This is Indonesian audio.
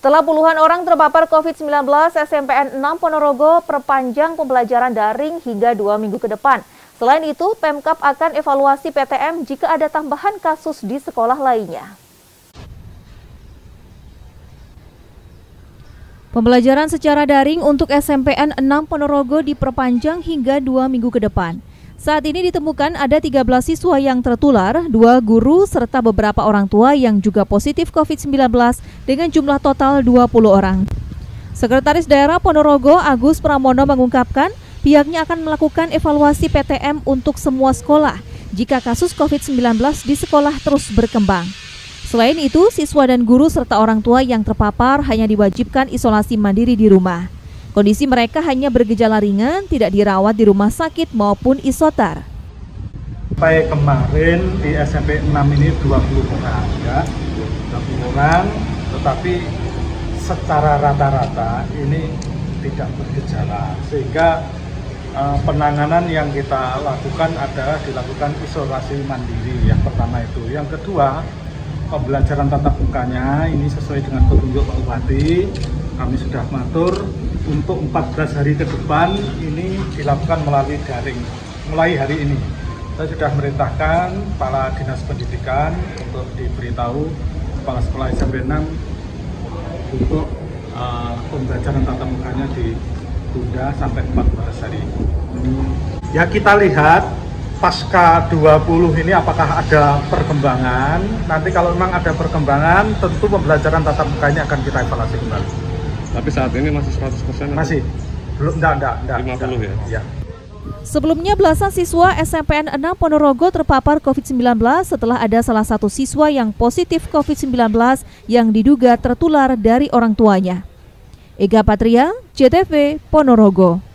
Setelah puluhan orang terpapar COVID-19, SMPN 6 Ponorogo perpanjang pembelajaran daring hingga dua minggu ke depan. Selain itu, Pemkap akan evaluasi PTM jika ada tambahan kasus di sekolah lainnya. Pembelajaran secara daring untuk SMPN 6 Ponorogo diperpanjang hingga dua minggu ke depan. Saat ini ditemukan ada 13 siswa yang tertular, dua guru serta beberapa orang tua yang juga positif COVID-19 dengan jumlah total 20 orang. Sekretaris Daerah Ponorogo Agus Pramono mengungkapkan pihaknya akan melakukan evaluasi PTM untuk semua sekolah jika kasus COVID-19 di sekolah terus berkembang. Selain itu, siswa dan guru serta orang tua yang terpapar hanya diwajibkan isolasi mandiri di rumah. Kondisi mereka hanya bergejala ringan, tidak dirawat di rumah sakit maupun isoter. Sampai kemarin di SMP 6 ini 20 orang ya, 20 orang, tetapi secara rata-rata ini tidak bergejala sehingga uh, penanganan yang kita lakukan adalah dilakukan isolasi mandiri yang pertama itu. Yang kedua pembelajaran tatap mukanya ini sesuai dengan petunjuk Pak Bupati kami sudah mengatur untuk 14 hari ke depan ini dilakukan melalui daring. Mulai hari ini. Saya sudah merintahkan para dinas pendidikan untuk diberitahu kepala sekolah SMP 6 untuk uh, pembelajaran tatap mukanya ditunda sampai 14 hari. Ya kita lihat pasca 20 ini apakah ada perkembangan. Nanti kalau memang ada perkembangan tentu pembelajaran tatap mukanya akan kita evaluasi kembali tapi saat ini masih 100% Masih. Belum enggak enggak enggak. 50 enggak. ya. ya. Sebelumnya belasan siswa SMPN 6 Ponorogo terpapar COVID-19 setelah ada salah satu siswa yang positif COVID-19 yang diduga tertular dari orang tuanya. Ega Patria, CTV, Ponorogo.